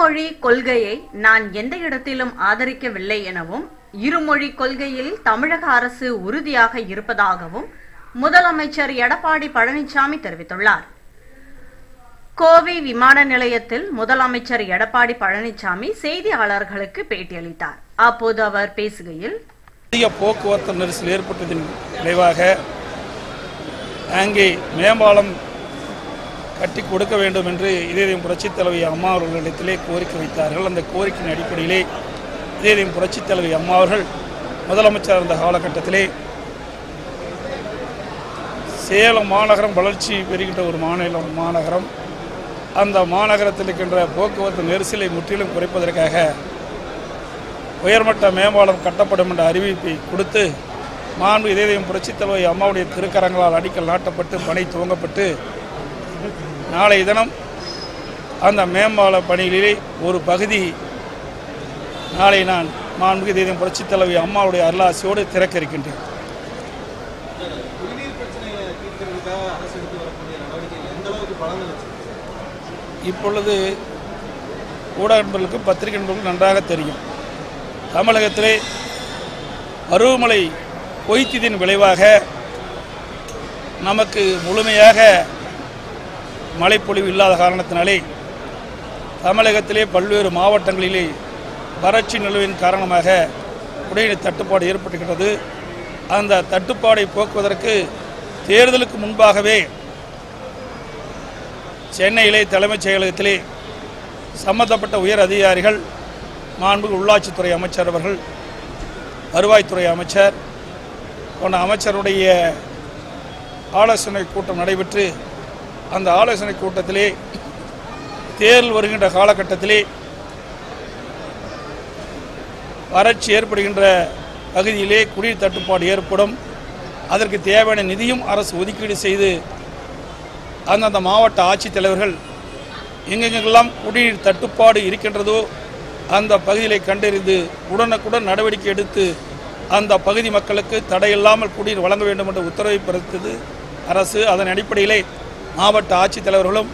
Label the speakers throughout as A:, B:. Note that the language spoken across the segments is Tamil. A: இருமொழி கொள்கையை நான் எந்த இடத்திலும் ஆதரிக்கவில்லை எனவும் இருமொழி கொள்கையில் தமிழக அரசு உறுதியாக இருப்பதாகவும் முதலமைச்சர் எடப்பாடி பழனிசாமி தெரிவித்துள்ளார் கோவை விமான நிலையத்தில் முதலமைச்சர் எடப்பாடி பழனிசாமி செய்தியாளர்களுக்கு பேட்டியளித்தார் அப்போது அவர் பேசுகையில் போக்குவரத்து நெரிசல் ஏற்பட்டதன் விளைவாக அங்கே மேம்பாலம் கட்டி கொடுக்க வேண்டும் என்று இதயம் புரட்சி தலைவி அம்மா அவர்களிடத்திலே கோரிக்கை வைத்தார்கள் அந்த கோரிக்கையின் அடிப்படையிலே இதயம் புரட்சித் தலைவி அம்மா அவர்கள் முதலமைச்சர் இருந்த காலகட்டத்திலே சேலம் மாநகரம் வளர்ச்சி பெறுகின்ற ஒரு மாநிலம் மாநகரம் அந்த மாநகரத்தில் இருக்கின்ற போக்குவரத்து நெரிசலை முற்றிலும் குறைப்பதற்காக உயர்மட்ட மேம்பாலம் கட்டப்படும் என்ற அறிவிப்பை கொடுத்து மாண்பு இதயம் புரட்சித் அம்மாவுடைய திருக்கரங்களால் அடிக்கல் நாட்டப்பட்டு பணி துவங்கப்பட்டு நாளைய தினம் அந்த மேம்பால பணிகளிலே ஒரு பகுதி நாளை நான் மாண்புமிகு தெய்வம் புரட்சித் தலைவி அம்மாவுடைய அருளாசியோடு திறக்க இருக்கின்றேன் இப்பொழுது ஊடக நண்பர்களுக்கு பத்திரிகை நண்பர்களுக்கு நன்றாக தெரியும் தமிழகத்திலே பருவமழை பொய்த்ததின் விளைவாக நமக்கு முழுமையாக மழைப்பொழிவு இல்லாத காரணத்தினாலே தமிழகத்திலே பல்வேறு மாவட்டங்களிலே வறட்சி நிலவின் காரணமாக குடிநீர் தட்டுப்பாடு ஏற்பட்டுகிறது அந்த தட்டுப்பாடை போக்குவதற்கு தேர்தலுக்கு முன்பாகவே சென்னையிலே தலைமைச் செயலகத்திலே சம்பந்தப்பட்ட உயர் அதிகாரிகள் மாண்பு உள்ளாட்சித்துறை அமைச்சர் அவர்கள் வருவாய்த்துறை அமைச்சர் போன்ற அமைச்சருடைய ஆலோசனை கூட்டம் நடைபெற்று அந்த ஆலோசனை கூட்டத்திலே தேர்தல் வருகின்ற காலகட்டத்திலே வறட்சி ஏற்படுகின்ற பகுதியிலே குடிநீர் தட்டுப்பாடு ஏற்படும் அதற்கு தேவையான நிதியும் அரசு ஒதுக்கீடு செய்து அந்தந்த மாவட்ட ஆட்சித்தலைவர்கள் எங்கெங்கெல்லாம் குடிநீர் தட்டுப்பாடு இருக்கின்றதோ அந்த பகுதியை கண்டறிந்து உடனுக்குடன் நடவடிக்கை எடுத்து அந்த பகுதி மக்களுக்கு தடையில்லாமல் குடிநீர் வழங்க வேண்டும் என்ற உத்தரவை பிறத்தது அரசு அதன் அடிப்படையிலே மாவட்ட ஆட்சித்தலைவர்களும்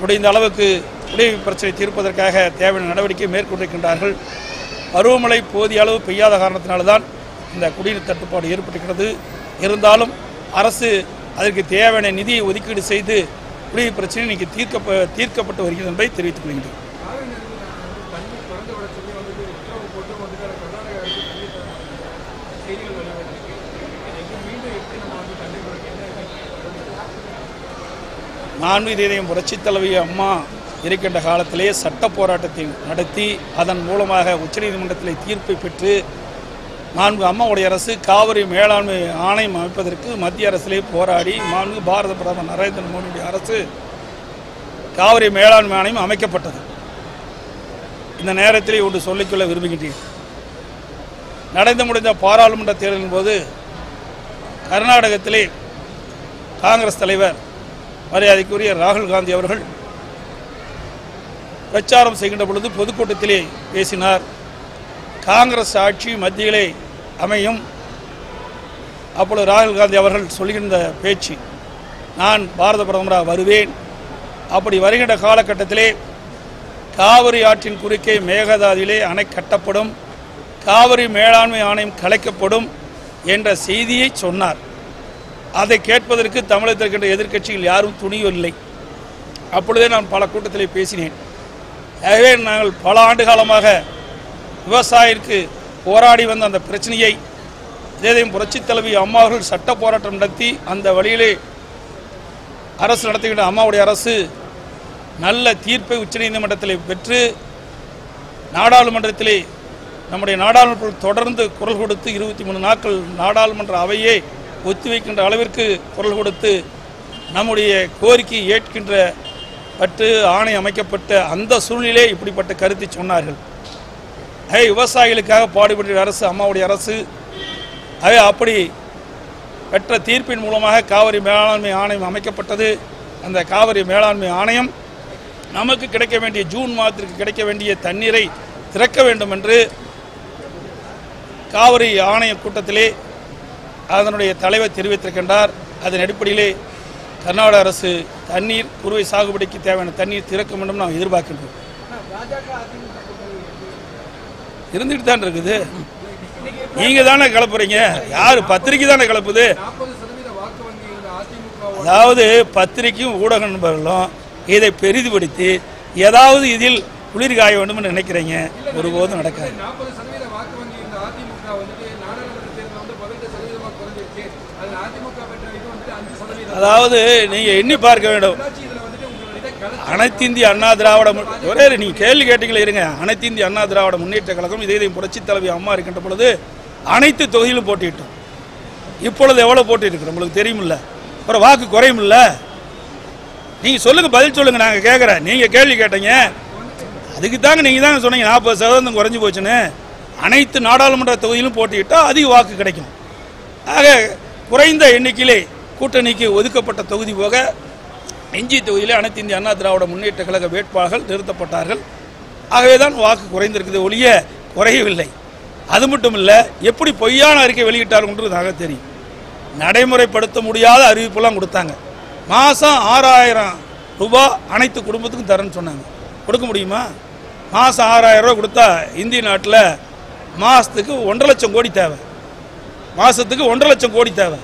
A: முடிந்த அளவுக்கு குடிநீர் பிரச்சனை தீர்ப்பதற்காக தேவையான நடவடிக்கை மேற்கொண்டிருக்கின்றார்கள் பருவமழை போதிய அளவு பெய்யாத காரணத்தினால்தான் இந்த குடிநீர் தட்டுப்பாடு ஏற்பட்டிருக்கிறது இருந்தாலும் அரசு அதற்கு தேவையான நிதியை ஒதுக்கீடு செய்து குடிநீர் பிரச்சனை இன்னைக்கு தீர்க்க தீர்க்கப்பட்டு வருகிறது என்பதை தெரிவித்துக் கொள்கின்றேன் நான்கு தேதியும் புரட்சித் அம்மா இருக்கின்ற காலத்திலே சட்ட போராட்டத்தை நடத்தி அதன் மூலமாக உச்சநீதிமன்றத்தில் தீர்ப்பை பெற்று நான்கு அம்மாவுடைய அரசு காவிரி மேலாண்மை ஆணையம் அமைப்பதற்கு மத்திய அரசிலே போராடி நான்கு பாரத பிரதமர் நரேந்திர மோடியுடைய அரசு காவிரி மேலாண்மை ஆணையம் அமைக்கப்பட்டது இந்த நேரத்திலே ஒன்று சொல்லிக்கொள்ள விரும்புகின்றேன் நடந்து முடிந்த பாராளுமன்ற தேர்தலின் போது கர்நாடகத்திலே காங்கிரஸ் தலைவர் மரியாதைக்குரிய ராகுல் காந்தி அவர்கள் பிரச்சாரம் செய்கின்ற பொழுது பொதுக்கூட்டத்திலே பேசினார் காங்கிரஸ் ஆட்சி மத்தியிலே அமையும் அப்பொழுது ராகுல் காந்தி அவர்கள் சொல்கின்ற பேச்சு நான் பாரத பிரதமராக வருவேன் அப்படி வருகின்ற காலகட்டத்திலே காவிரி ஆற்றின் குறுக்கே மேகதாதியிலே அணை கட்டப்படும் காவிரி மேலாண்மை ஆணையம் கலைக்கப்படும் என்ற செய்தியை சொன்னார் அதை கேட்பதற்கு தமிழகத்தில் இருக்கின்ற எதிர்க்கட்சிகள் யாரும் துணியவில்லை அப்பொழுதே நான் பல கூட்டத்தில் பேசினேன் ஆகவே நாங்கள் பல ஆண்டு காலமாக விவசாயிற்கு போராடி வந்த அந்த பிரச்சனையை ஏதையும் புரட்சி தலைவி அம்மாவர்கள் சட்ட போராட்டம் நடத்தி அந்த வழியிலே அரசு நடத்துகின்ற அம்மாவுடைய அரசு நல்ல தீர்ப்பை உச்சநீதிமன்றத்தில் பெற்று நாடாளுமன்றத்திலே நம்முடைய நாடாளுமன்ற தொடர்ந்து குரல் கொடுத்து இருபத்தி மூணு நாட்கள் நாடாளுமன்ற அவையே ஒத்திவைக்கின்ற அளவிற்கு குரல் கொடுத்து நம்முடைய கோரிக்கை ஏற்கின்ற பற்று ஆணை அமைக்கப்பட்ட அந்த சூழ்நிலையே இப்படிப்பட்ட கருத்தை சொன்னார்கள் அதே விவசாயிகளுக்காக பாடுபட்ட அரசு அம்மாவுடைய அரசு அதே அப்படி பெற்ற தீர்ப்பின் மூலமாக காவிரி மேலாண்மை ஆணையம் அமைக்கப்பட்டது அந்த காவிரி மேலாண்மை ஆணையம் நமக்கு கிடைக்க வேண்டிய ஜூன் மாதத்திற்கு கிடைக்க வேண்டிய தண்ணீரை திறக்க வேண்டும் என்று காவிரி ஆணைய கூட்டத்திலே அதனுடைய தலைவர் தெரிவித்திருக்கின்றார் அதன் அடிப்படையிலே கர்நாடக அரசு தண்ணீர் குறுவை சாகுபடிக்கு தேவையான தண்ணீர் திறக்க வேண்டும் நாம் எதிர்பார்க்கின்றோம் இருந்துட்டு தான் இருக்குது நீங்க தானே கிளப்புறீங்க யாரு பத்திரிக்கை தானே கிளப்புது அதாவது பத்திரிக்கையும் ஊடக நண்பர்களும் இதை பெரிதுபடுத்தி ஏதாவது இதில் குளிர் காய வேண்டும் நினைக்கிறீங்க ஒருபோதும் நடக்காது அதாவது நீங்கள் எண்ணி பார்க்க வேண்டும் அனைத்து இந்திய அண்ணா திராவிட ஒரே நீங்கள் கேள்வி கேட்டீங்களே இருங்க அனைத்து இந்திய அண்ணா திராவிட முன்னேற்ற கழகம் இதே இதையும் புரட்சி தலைவி அம்மா இருக்கின்ற பொழுது அனைத்து தொகுதியிலும் போட்டிட்டோம் இப்பொழுது எவ்வளோ போட்டிருக்கு நம்மளுக்கு தெரியுமில்ல அப்புறம் வாக்கு குறையுமில்ல நீங்கள் சொல்லுங்கள் பதில் சொல்லுங்கள் நாங்கள் கேட்குறேன் நீங்கள் கேள்வி கேட்டீங்க அதுக்கு தாங்க நீங்கள் தாங்க சொன்னீங்க நாற்பது சதவீதம் குறைஞ்சி போச்சுன்னு அனைத்து நாடாளுமன்ற தொகுதியிலும் போட்டியிட்டால் அதிக வாக்கு கிடைக்கும் ஆக குறைந்த எண்ணிக்கையிலே கூட்டணிக்கு ஒதுக்கப்பட்ட தொகுதி போக எஞ்சி தொகுதியில் அனைத்து இந்திய அண்ணா திராவிட முன்னேற்ற கழக வேட்பாளர்கள் நிறுத்தப்பட்டார்கள் ஆகவே தான் வாக்கு குறைந்திருக்குது ஒழிய குறையவில்லை அது மட்டும் இல்லை எப்படி பொய்யான அறிக்கை வெளியிட்டார்கள் நாக தெரியும் நடைமுறைப்படுத்த முடியாத அறிவிப்புலாம் கொடுத்தாங்க மாதம் ஆறாயிரம் ரூபாய் அனைத்து குடும்பத்துக்கும் தரேன்னு சொன்னாங்க கொடுக்க முடியுமா மாதம் ஆறாயிரம் ரூபா கொடுத்தா இந்திய நாட்டில் மாதத்துக்கு ஒன்றரை லட்சம் கோடி தேவை மாதத்துக்கு ஒன்றரை லட்சம் கோடி தேவை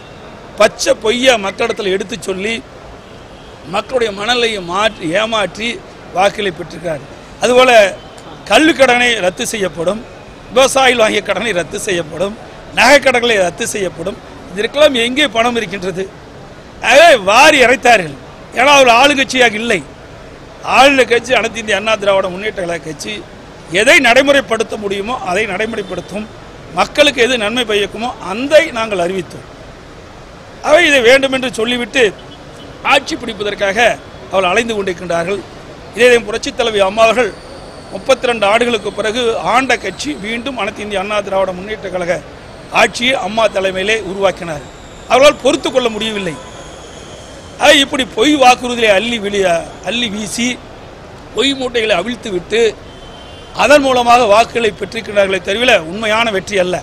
A: பச்சை பொய்யா மக்களிடத்தில் எடுத்து சொல்லி மக்களுடைய மனநிலையை மாற்றி ஏமாற்றி வாக்களை பெற்றிருக்கிறார் அதுபோல் கல்வி கடனை ரத்து செய்யப்படும் விவசாயிகள் வாங்கிய கடனை ரத்து செய்யப்படும் கடன்களை ரத்து செய்யப்படும் இதற்கெல்லாம் எங்கே பணம் இருக்கின்றது அதே வாரி இறைத்தார்கள் ஏன்னா அவர் ஆளுங்கட்சியாக இல்லை ஆளுநர் கட்சி அனைத்து இந்திய அண்ணா திராவிட முன்னேற்ற கழக கட்சி எதை நடைமுறைப்படுத்த முடியுமோ அதை நடைமுறைப்படுத்தும் மக்களுக்கு எது நன்மை பயக்குமோ அந்த நாங்கள் அறிவித்தோம் அவை இதை வேண்டும் என்று சொல்லிவிட்டு ஆட்சி பிடிப்பதற்காக அவள் அலைந்து கொண்டிருக்கின்றார்கள் இதே புரட்சி தலைவி அம்மாவர்கள் முப்பத்தி ரெண்டு ஆண்டுகளுக்கு பிறகு ஆண்ட கட்சி மீண்டும் அனைத்து இந்திய அண்ணா திராவிட முன்னேற்ற கழக ஆட்சியை அம்மா தலைமையிலே உருவாக்கினார் அவர்களால் பொறுத்து கொள்ள முடியவில்லை அதை இப்படி பொய் வாக்குறுதிகளை அள்ளி வெளி அள்ளி வீசி பொய் மூட்டைகளை அவிழ்த்து விட்டு அதன் மூலமாக வாக்குகளை பெற்றிருக்கிறார்களே தவிர உண்மையான வெற்றி அல்ல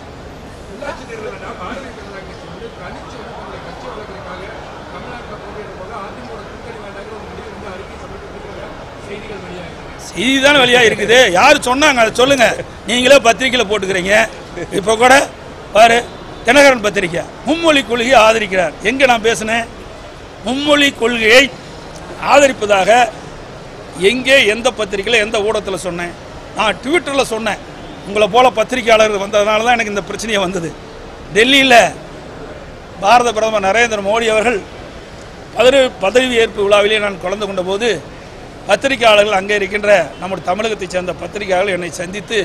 A: செய்தி தான் வழியாக இருக்குது யார் சொன்னாங்க அதை சொல்லுங்கள் நீங்களே பத்திரிக்கையில் போட்டுக்கிறீங்க இப்போ கூட பாரு தினகரன் பத்திரிக்கை மும்மொழி கொள்கையை ஆதரிக்கிறார் எங்கே நான் பேசினேன் மும்மொழி கொள்கையை ஆதரிப்பதாக எங்கே எந்த பத்திரிக்கையில் எந்த ஊடகத்தில் சொன்னேன் நான் ட்விட்டரில் சொன்னேன் உங்களை போல் பத்திரிகையாளர் வந்ததுனால தான் எனக்கு இந்த பிரச்சனையே வந்தது டெல்லியில் பாரத பிரதமர் நரேந்திர மோடி அவர்கள் பதவி பதவி ஏற்பு விழாவிலே நான் கலந்து கொண்டபோது பத்திரிகையாளர்கள் அங்கே இருக்கின்ற நம்முடைய தமிழகத்தைச் சேர்ந்த பத்திரிகையாளர்கள் என்னை சந்தித்து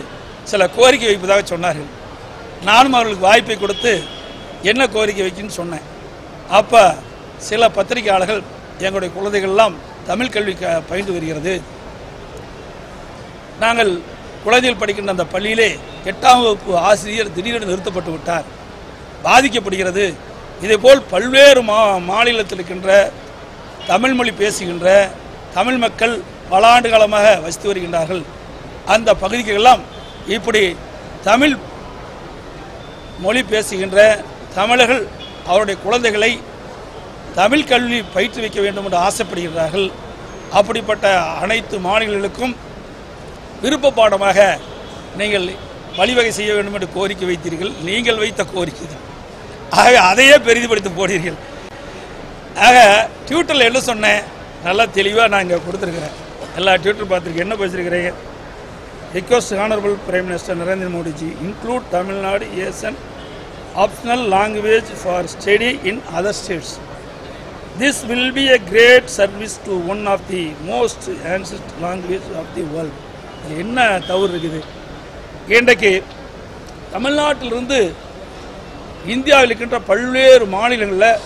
A: சில கோரிக்கை வைப்பதாக சொன்னார்கள் நானும் அவர்களுக்கு வாய்ப்பை கொடுத்து என்ன கோரிக்கை வைக்கின்னு சொன்னேன் அப்போ சில பத்திரிகையாளர்கள் எங்களுடைய குழந்தைகள்லாம் தமிழ் கல்வி க பயின்று வருகிறது நாங்கள் குழந்தைகள் படிக்கின்ற அந்த பள்ளியிலே எட்டாம் வகுப்பு ஆசிரியர் திடீரென நிறுத்தப்பட்டு விட்டார் பாதிக்கப்படுகிறது இதேபோல் பல்வேறு மா மாநிலத்தில் இருக்கின்ற தமிழ்மொழி பேசுகின்ற தமிழ் மக்கள் பல ஆண்டு காலமாக வசித்து வருகின்றார்கள் அந்த பகுதிக்கெல்லாம் இப்படி தமிழ் மொழி பேசுகின்ற தமிழர்கள் அவருடைய குழந்தைகளை தமிழ் கல்வி பயிற்றுவிக்க வேண்டும் என்று ஆசைப்படுகிறார்கள் அப்படிப்பட்ட அனைத்து மாநிலங்களுக்கும் விருப்ப பாடமாக நீங்கள் வழிவகை செய்ய வேண்டும் என்று கோரிக்கை வைத்தீர்கள் நீங்கள் வைத்த கோரிக்கை தான் ஆகவே அதையே பெரிதுபடுத்தி போடுகிறீர்கள் ஆக டியூட்டரில் என்ன சொன்னேன் நல்லா தெளிவாக நான் இங்கே கொடுத்துருக்குறேன் எல்லா ட்விட்டர் பார்த்துருக்கேன் என்ன பேசியிருக்கிறீங்க request honourable prime minister Narendra Modiji include Tamil Nadu as an optional language for study in other states this will be a great service to one of the most ancient language of the அது என்ன தவறு இருக்குது இன்றைக்கு தமிழ்நாட்டிலிருந்து இந்தியாவில் இருக்கின்ற பல்வேறு மாநிலங்களில்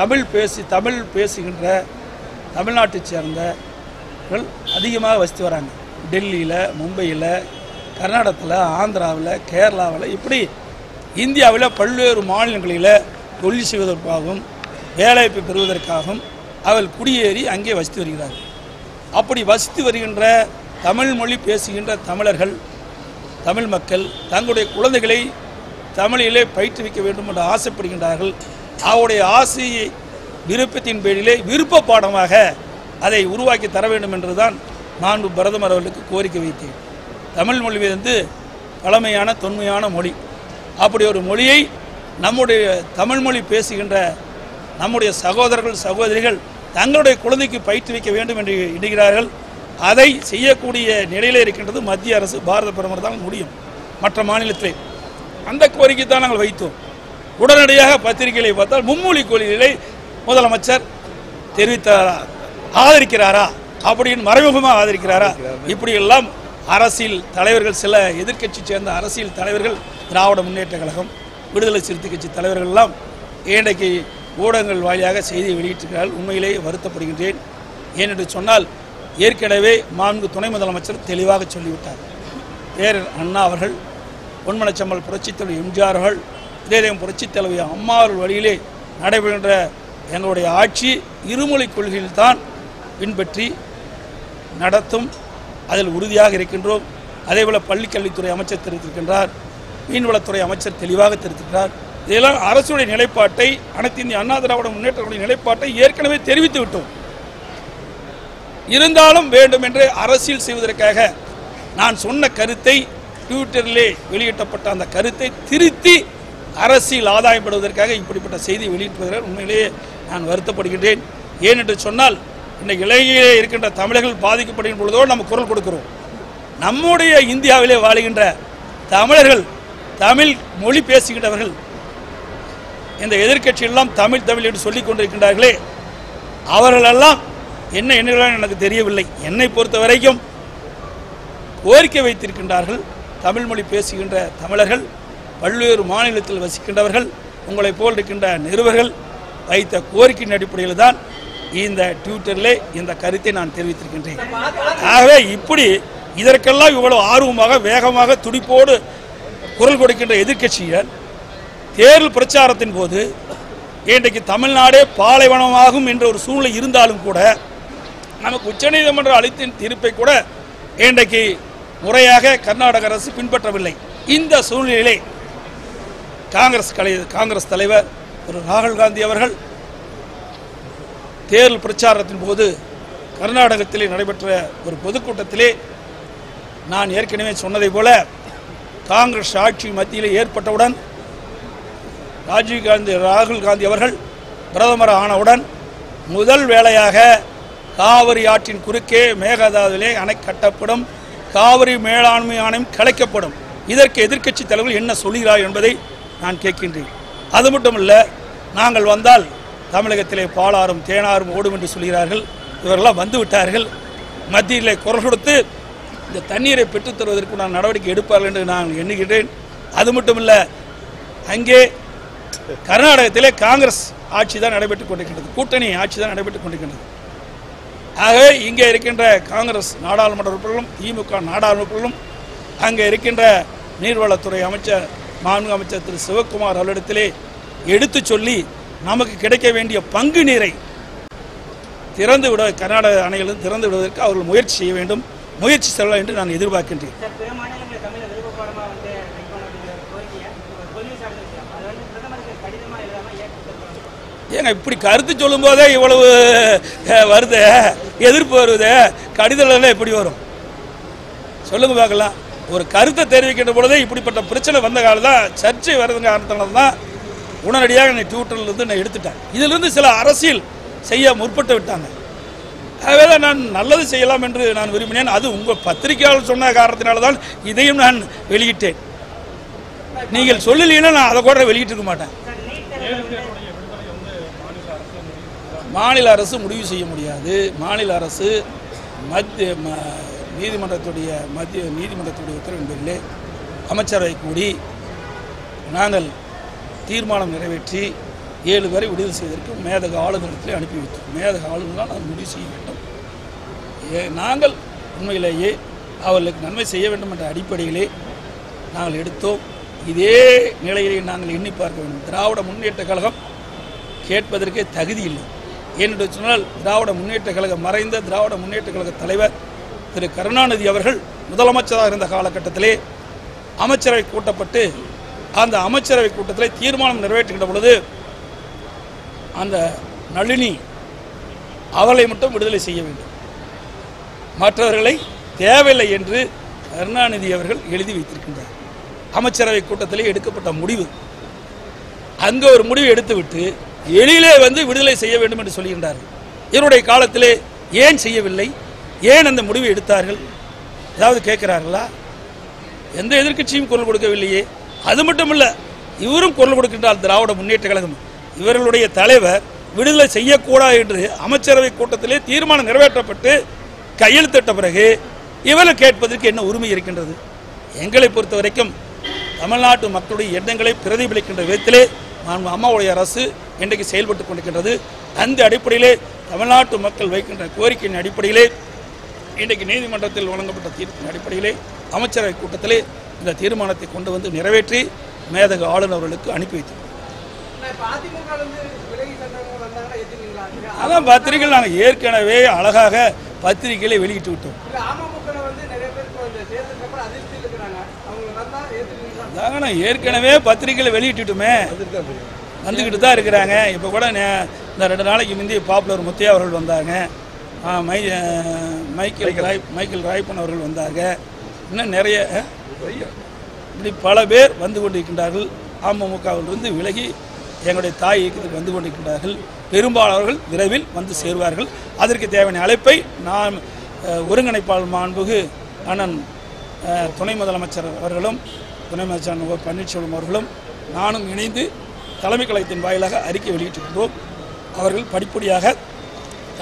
A: தமிழ் பேசி தமிழ் பேசுகின்ற தமிழ்நாட்டை சேர்ந்தவர்கள் அதிகமாக வசித்து வராங்க டெல்லியில் மும்பையில் கர்நாடகத்தில் ஆந்திராவில் கேரளாவில் இப்படி இந்தியாவில் பல்வேறு மாநிலங்களில் தொழில் செய்வதற்காகவும் வேலைவாய்ப்பு பெறுவதற்காகவும் அவள் குடியேறி அங்கே வசித்து வருகிறார்கள் அப்படி வசித்து வருகின்ற தமிழ் மொழி பேசுகின்ற தமிழர்கள் தமிழ் மக்கள் தங்களுடைய குழந்தைகளை தமிழிலே பயிற்றுவிக்க வேண்டும் என்று ஆசைப்படுகின்றார்கள் அவருடைய ஆசையை விருப்பத்தின் பேரிலே விருப்ப பாடமாக அதை உருவாக்கி தர வேண்டும் என்றுதான் நான் பிரதமர் அவர்களுக்கு கோரிக்கை வைத்தேன் தமிழ் மொழி வந்து பழமையான தொன்மையான மொழி அப்படி ஒரு மொழியை நம்முடைய தமிழ் மொழி பேசுகின்ற நம்முடைய சகோதரர்கள் சகோதரிகள் தங்களுடைய குழந்தைக்கு பயிற்று வைக்க வேண்டும் என்று இடுகிறார்கள் அதை செய்யக்கூடிய நிலையில் இருக்கின்றது மத்திய அரசு பாரத பிரதமர் தான் முடியும் மற்ற மாநிலத்திலே அந்த கோரிக்கை தான் நாங்கள் வைத்தோம் உடனடியாக பத்திரிகைகளை பார்த்தால் மும்மொழி கோயில்களை முதலமைச்சர் தெரிவித்தாரா ஆதரிக்கிறாரா அப்படின்னு மறைமுகமாக ஆதரிக்கிறாரா இப்படியெல்லாம் அரசியல் தலைவர்கள் சில எதிர்க்கட்சி சேர்ந்த அரசியல் தலைவர்கள் திராவிட முன்னேற்ற கழகம் விடுதலை சிறுத்தை கட்சி தலைவர்கள் எல்லாம் இன்றைக்கு ஊடகங்கள் வாயிலாக செய்தியை வெளியிட்டிருக்கிறார் உண்மையிலேயே வருத்தப்படுகின்றேன் ஏனென்று சொன்னால் ஏற்கனவே மாண்பு துணை முதலமைச்சர் தெளிவாக சொல்லிவிட்டார் பேரர் அண்ணா அவர்கள் பொன்மனச்சம்மல் புரட்சித்தலைவர் எம்ஜிஆர் அவர்கள் இதேதேவம் புரட்சித்தலைவர் தலைவர் அவர்கள் வழியிலே நடைபெறுகின்ற எங்களுடைய ஆட்சி இருமொழி கொள்கையில்தான் பின்பற்றி நடத்தும் அதில் உறுதியாக இருக்கின்றோம் அதேபோல் பள்ளிக்கல்வித்துறை அமைச்சர் தெரிவித்திருக்கின்றார் மீன்வளத்துறை அமைச்சர் தெளிவாக தெரிவித்திருக்கிறார் இதெல்லாம் அரசுடைய நிலைப்பாட்டை அனைத்து இந்திய அண்ணா திராவிட முன்னேற்றங்களுடைய நிலைப்பாட்டை ஏற்கனவே தெரிவித்து விட்டோம் இருந்தாலும் வேண்டும் என்று அரசியல் செய்வதற்காக நான் சொன்ன கருத்தை ட்விட்டரிலே வெளியிட்டப்பட்ட அந்த கருத்தை திருத்தி அரசியல் ஆதாயப்படுவதற்காக இப்படிப்பட்ட செய்தி வெளியிட்டுவதற்கு உண்மையிலேயே நான் வருத்தப்படுகின்றேன் ஏன் என்று சொன்னால் இன்றைக்கு இலங்கையிலே இருக்கின்ற தமிழர்கள் பாதிக்கப்படுகின்ற பொழுதோ நம்ம குரல் கொடுக்கிறோம் நம்முடைய இந்தியாவிலே வாழுகின்ற தமிழர்கள் தமிழ் மொழி பேசுகின்றவர்கள் இந்த எதிர்கட்சியெல்லாம் தமிழ் தமிழ் என்று சொல்லிக் கொண்டிருக்கின்றார்களே அவர்களெல்லாம் என்ன எண்ணுகிறார்கள் எனக்கு தெரியவில்லை என்னை பொறுத்த வரைக்கும் கோரிக்கை வைத்திருக்கின்றார்கள் தமிழ்மொழி பேசுகின்ற தமிழர்கள் பல்வேறு மாநிலத்தில் வசிக்கின்றவர்கள் உங்களைப் போல் இருக்கின்ற நிறுவர்கள் வைத்த கோரிக்கையின் அடிப்படையில் தான் இந்த ட்விட்டரில் இந்த கருத்தை நான் தெரிவித்திருக்கின்றேன் ஆகவே இப்படி இதற்கெல்லாம் இவ்வளவு ஆர்வமாக வேகமாக துடிப்போடு குரல் கொடுக்கின்ற எதிர்கட்சியினர் தேர்தல் பிரச்சாரத்தின் போது இன்றைக்கு தமிழ்நாடே பாலைவனமாகும் என்ற ஒரு சூழ்நிலை இருந்தாலும் கூட நமக்கு உச்சநீதிமன்ற அளித்தின் தீர்ப்பை கூட இன்றைக்கு முறையாக கர்நாடக அரசு பின்பற்றவில்லை இந்த சூழ்நிலையிலே காங்கிரஸ் கலை காங்கிரஸ் தலைவர் திரு ராகுல் காந்தி அவர்கள் தேர்தல் பிரச்சாரத்தின் போது கர்நாடகத்திலே நடைபெற்ற ஒரு பொதுக்கூட்டத்திலே நான் ஏற்கனவே சொன்னதை போல காங்கிரஸ் ஆட்சி மத்தியில் ஏற்பட்டவுடன் ராஜீவ்காந்தி ராகுல் காந்தி அவர்கள் பிரதமர் ஆனவுடன் முதல் வேளையாக காவிரி ஆற்றின் குறுக்கே மேகதாதுவிலே அணை கட்டப்படும் காவிரி மேலாண்மை ஆணையம் கலைக்கப்படும் இதற்கு எதிர்க்கட்சி தலைவர்கள் என்ன சொல்கிறார் என்பதை நான் கேட்கின்றேன் அது மட்டும் இல்லை நாங்கள் வந்தால் தமிழகத்திலே பாலாறும் தேனாரும் ஓடும் என்று சொல்கிறார்கள் இவரெல்லாம் வந்து விட்டார்கள் மத்தியிலே குரல் கொடுத்து இந்த தண்ணீரை பெற்றுத்தருவதற்கு நான் நடவடிக்கை எடுப்பார்கள் என்று நான் எண்ணுகிறேன் அது மட்டும் இல்லை அங்கே கர்நாடகத்திலே காங்கிரஸ் ஆட்சி தான் நடைபெற்றுக் கொண்டிருக்கின்றது கூட்டணி ஆட்சி தான் நடைபெற்று கொண்டிருக்கின்றது ஆகவே இங்கே இருக்கின்ற காங்கிரஸ் நாடாளுமன்ற உறுப்பினர்களும் திமுக நாடாளுமன்ற உறுப்பினர்களும் அங்கே இருக்கின்ற நீர்வளத்துறை அமைச்சர் மாண்பு அமைச்சர் திரு சிவக்குமார் அவர்களிடத்திலே எடுத்து சொல்லி நமக்கு கிடைக்க வேண்டிய பங்கு நீரை திறந்து விட கர்நாடக அணையிலிருந்து திறந்து விடுவதற்கு அவர்கள் முயற்சி செய்ய வேண்டும் முயற்சி செல்லலாம் என்று நான் எதிர்பார்க்கின்றேன் ஏங்க இப்படி கருத்து சொல்லும் போதே இவ்வளவு வருது எதிர்ப்பு வருது கடிதம் எப்படி வரும் சொல்லுங்க பார்க்கலாம் ஒரு கருத்தை தெரிவிக்கின்ற பொழுது இப்படிப்பட்ட பிரச்சனை வந்த காலத்தான் சர்ச்சை வருது காரணத்தினால தான் உடனடியாக என்னை இருந்து நான் எடுத்துட்டேன் இதிலிருந்து சில அரசியல் செய்ய முற்பட்டு விட்டாங்க ஆகவே நான் நல்லது செய்யலாம் என்று நான் விரும்பினேன் அது உங்கள் பத்திரிகையாளர் சொன்ன காரணத்தினால தான் இதையும் நான் வெளியிட்டேன் நீங்கள் சொல்லலைன்னா நான் அதை கூட வெளியிட்டிருக்க மாட்டேன் மாநில அரசு முடிவு செய்ய முடியாது மாநில அரசு மத்திய நீதிமன்றத்துடைய மத்திய நீதிமன்றத்துடைய உத்தரவின் பேரிலே அமைச்சரவை கூடி நாங்கள் தீர்மானம் நிறைவேற்றி ஏழு பேரை விடுதலை செய்வதற்கு மேதக ஆளுநரத்தில் அனுப்பி வைத்தோம் மேதக ஆளுநரால் அது முடிவு செய்ய வேண்டும் நாங்கள் உண்மையிலேயே அவர்களுக்கு நன்மை செய்ய வேண்டும் என்ற அடிப்படையிலே நாங்கள் எடுத்தோம் இதே நிலையிலே நாங்கள் எண்ணி பார்க்க வேண்டும் திராவிட முன்னேற்ற கழகம் கேட்பதற்கே தகுதி இல்லை ஏனென்று சொன்னால் திராவிட முன்னேற்ற கழக மறைந்த திராவிட முன்னேற்ற கழக தலைவர் திரு கருணாநிதி அவர்கள் முதலமைச்சராக இருந்த காலகட்டத்திலே அமைச்சரவை கூட்டப்பட்டு அந்த அமைச்சரவை கூட்டத்தில் தீர்மானம் நிறைவேற்றுகின்ற பொழுது அந்த நளினி அவளை மட்டும் விடுதலை செய்ய வேண்டும் மற்றவர்களை தேவையில்லை என்று கருணாநிதி அவர்கள் எழுதி வைத்திருக்கின்றார் அமைச்சரவை கூட்டத்திலே எடுக்கப்பட்ட முடிவு அங்கே ஒரு முடிவு எடுத்துவிட்டு எளியிலே வந்து விடுதலை செய்ய வேண்டும் என்று சொல்கின்றார்கள் இவருடைய காலத்திலே ஏன் செய்யவில்லை ஏன் அந்த முடிவு எடுத்தார்கள் ஏதாவது கேட்குறார்களா எந்த எதிர்கட்சியும் குரல் கொடுக்கவில்லையே அது மட்டும் இல்லை இவரும் குரல் கொடுக்கின்றால் திராவிட முன்னேற்ற கழகம் இவர்களுடைய தலைவர் விடுதலை செய்யக்கூடாது என்று அமைச்சரவை கூட்டத்திலே தீர்மானம் நிறைவேற்றப்பட்டு கையெழுத்திட்ட பிறகு இவரை கேட்பதற்கு என்ன உரிமை இருக்கின்றது எங்களை பொறுத்த வரைக்கும் தமிழ்நாட்டு மக்களுடைய எண்ணங்களை பிரதிபலிக்கின்ற விதத்திலே நான் அம்மாவுடைய அரசு இன்றைக்கு செயல்பட்டு கொண்டிருக்கின்றது அந்த அடிப்படையிலே தமிழ்நாட்டு மக்கள் வைக்கின்ற கோரிக்கையின் அடிப்படையிலே இன்றைக்கு நீதிமன்றத்தில் வழங்கப்பட்ட தீர்ப்பின் அடிப்படையிலே அமைச்சரவை கூட்டத்திலே இந்த தீர்மானத்தை கொண்டு வந்து நிறைவேற்றி மேதக ஆளுநர்களுக்கு அனுப்பி வைத்தோம் அதான் பத்திரிகைகள் நாங்கள் ஏற்கனவே அழகாக பத்திரிகைகளை வெளியிட்டு விட்டோம் ஏற்கனவே பத்திரிகைகளை வெளியிட்டுட்டுமே வந்துக்கிட்டு தான் இருக்கிறாங்க இப்போ கூட இந்த ரெண்டு நாளைக்கு முந்தைய பாப்புலர் முத்தையா அவர்கள் வந்தாங்க my Michael Rai Michael Rayappan அவர்கள் வந்தாங்க இன்னும் நிறைய இப்படி பல பேர் வந்து கொண்டிருக்கின்றார்கள் அமமுகவிலிருந்து விலகி எங்களுடைய தாய் இயக்கத்துக்கு வந்து கொண்டிருக்கின்றார்கள் பெரும்பாலானவர்கள் விரைவில் வந்து சேர்வார்கள் அதற்கு தேவையான அழைப்பை நான் ஒருங்கிணைப்பாளர் மாண்புகு அண்ணன் துணை முதலமைச்சர் அவர்களும் துணை முதலமைச்சர் ஓ பன்னீர்செல்வம் அவர்களும் நானும் இணைந்து தலைமை கழகத்தின் வாயிலாக அறிக்கை வெளியிட்டிருக்கிறோம் அவர்கள் படிப்படியாக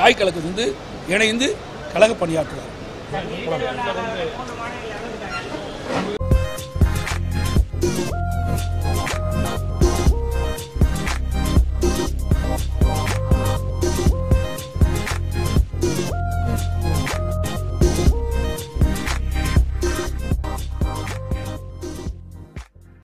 A: தாய் கழகத்திலிருந்து இணைந்து கழக பணியாற்றுவார்